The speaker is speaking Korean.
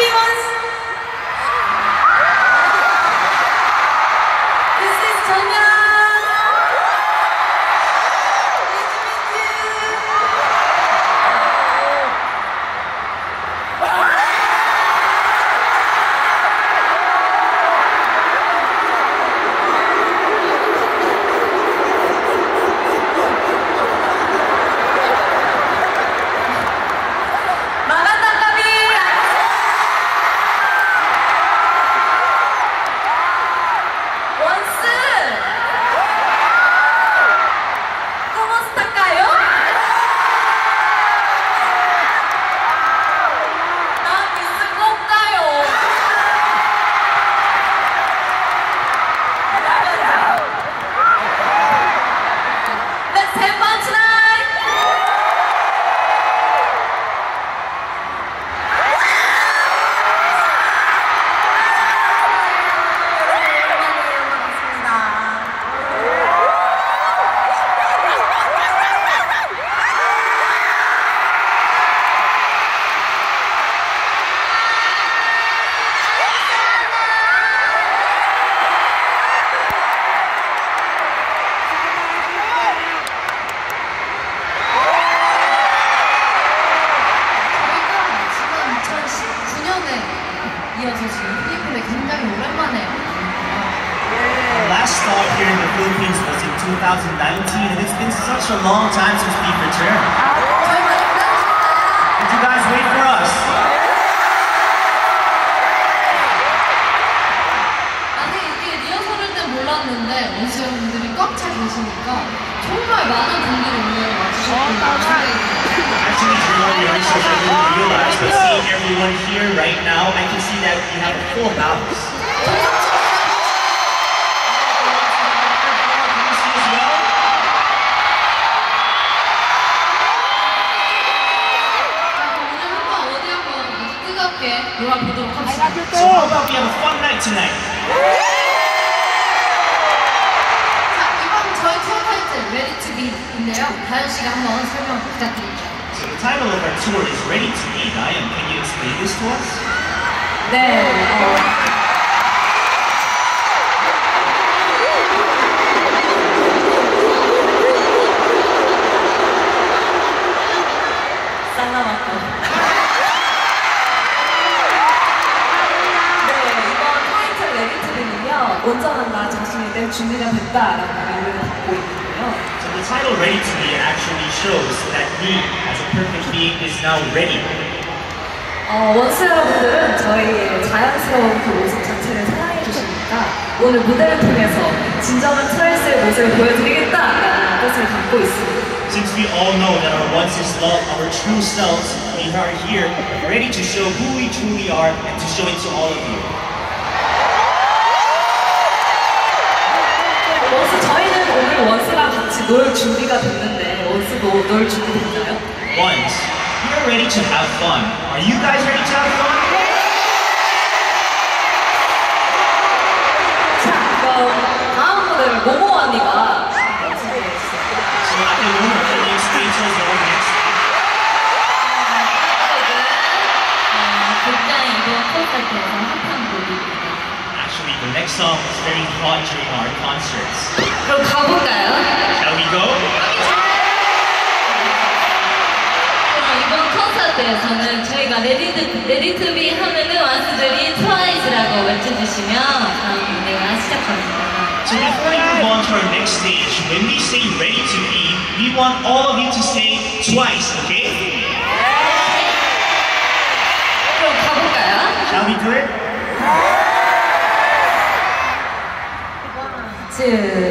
Happy ones. 지금 피부에 굉장히 오랜만에 Last stop here in the Philippines was in 2019, and it's been such a long time since we've returned. 정말 많은 분들이 오늘 와주셨구나 생각이 Actually, during the research, I didn't realize, but seeing everyone here right now, I can see that you have a full house. Can you see as well? 오늘 한번 어디 한번 아주 뜨겁게 놀아보도록 합시다 So how about we have a fun night tonight? Be인데요 다현 씨가 한번 설명 부탁드릴게요 So the title of our tour is Ready to Be. Diane, can you explain this to us? 네, 어. 네, 온전한 나 자신이 될 준비가 됐다라는 title Ready to Be actually shows that me, as a perfect being, is now ready. 어, 원수 여러분들은 저희의 자연스러운 그 모습 자체를 사랑해 주시니까 오늘 무대를 통해서 진정한 트라이스의 모습을 보여드리겠다라는 뜻을 담고 있습니다. Since we all know that our once is love, our true selves, we are here ready to show who we truly are and to show it to all of you. 원수 저희는 오늘 원수랑 같이 놀 준비가 됐는데 원수도 놀 준비 됐나요? Once, we are ready to have fun. Are you guys ready to have fun? 자, 그럼 다음 무대를 모모 언니가. So at the moment, the next stage is our next 굉장히 이번 콘서트에서 핫한 곡입니다 Actually, the next song is very hot during our concerts. 그럼 가볼까요? 콘서트에서는 저희가 레디트, 레디트비 하면은 완수들이 트와이스라고 외쳐주시면 다음 무대가 시작합니다. So before we move on to our next stage, when we say ready to be, we want all of you to say twice, okay? 그럼 가볼까요? Shall we do it? Two,